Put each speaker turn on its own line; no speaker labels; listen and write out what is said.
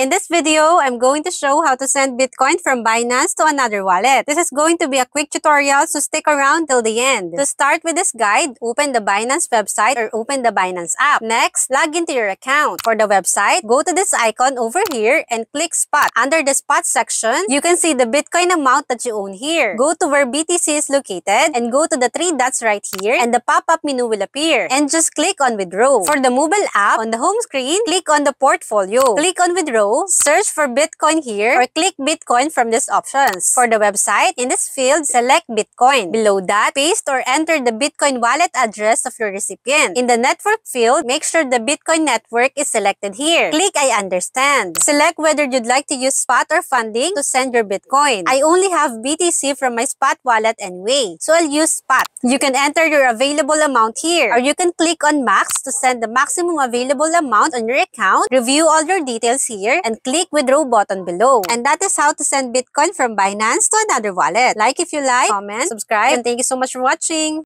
In this video, I'm going to show how to send Bitcoin from Binance to another wallet. This is going to be a quick tutorial, so stick around till the end. To start with this guide, open the Binance website or open the Binance app. Next, log into your account. For the website, go to this icon over here and click Spot. Under the Spot section, you can see the Bitcoin amount that you own here. Go to where BTC is located and go to the three dots right here and the pop-up menu will appear. And just click on Withdraw. For the mobile app, on the home screen, click on the portfolio. Click on Withdraw search for Bitcoin here or click Bitcoin from these options. For the website, in this field, select Bitcoin. Below that, paste or enter the Bitcoin wallet address of your recipient. In the network field, make sure the Bitcoin network is selected here. Click I understand. Select whether you'd like to use spot or funding to send your Bitcoin. I only have BTC from my spot wallet anyway, so I'll use spot. You can enter your available amount here or you can click on max to send the maximum available amount on your account. Review all your details here and click withdraw button below. And that is how to send Bitcoin from Binance to another wallet. Like if you like, comment, subscribe, and thank you so much for watching.